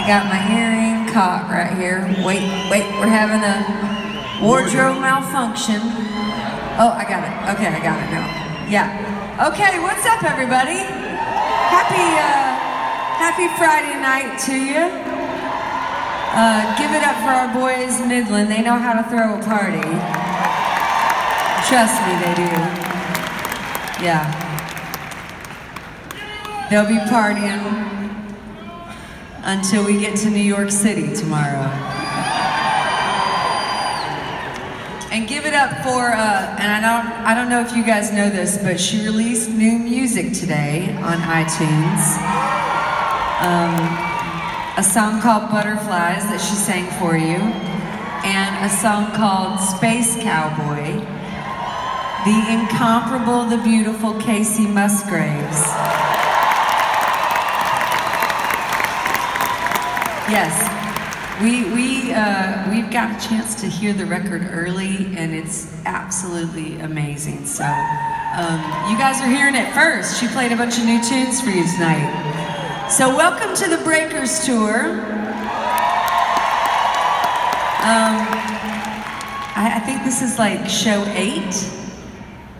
I got my hearing caught right here. Wait, wait, we're having a wardrobe malfunction. Oh, I got it. Okay, I got it now. Yeah. Okay, what's up, everybody? Happy, uh, happy Friday night to you. Uh, give it up for our boys Midland. They know how to throw a party. Trust me, they do. Yeah. They'll be partying until we get to New York City tomorrow. And give it up for, uh, and I don't, I don't know if you guys know this, but she released new music today on iTunes. Um, a song called Butterflies that she sang for you, and a song called Space Cowboy. The incomparable, the beautiful Kacey Musgraves. Yes, we we uh, we've got a chance to hear the record early, and it's absolutely amazing. So um, you guys are hearing it first. She played a bunch of new tunes for you tonight. So welcome to the Breakers tour. Um, I, I think this is like show eight.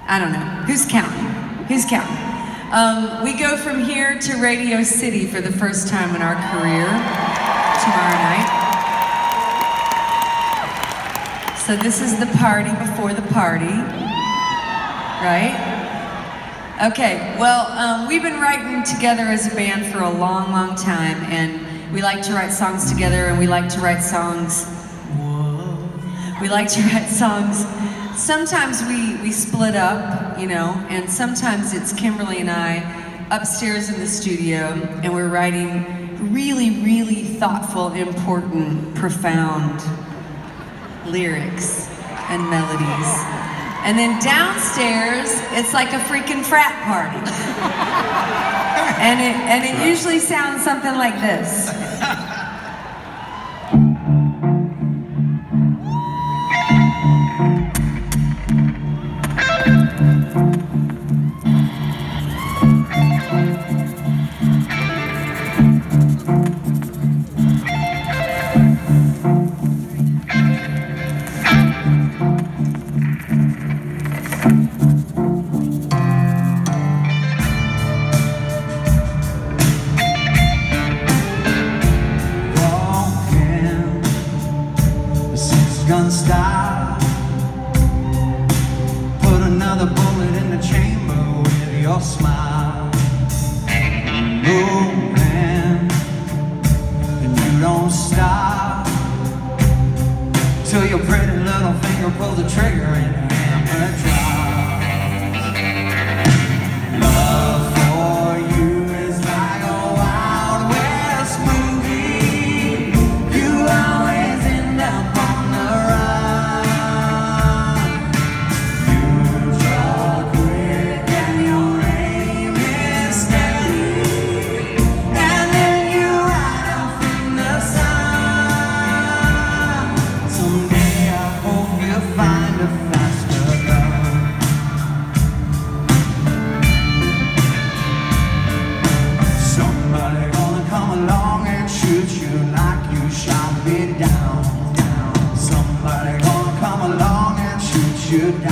I don't know. Who's counting? Who's counting? Um, we go from here to Radio City for the first time in our career tomorrow night. So this is the party before the party, right? Okay, well, um, we've been writing together as a band for a long, long time, and we like to write songs together, and we like to write songs. We like to write songs. Sometimes we, we split up, you know, and sometimes it's Kimberly and I upstairs in the studio, and we're writing really, really thoughtful, important, profound lyrics and melodies. And then downstairs, it's like a freaking frat party. and it, and it usually sounds something like this. your smile. You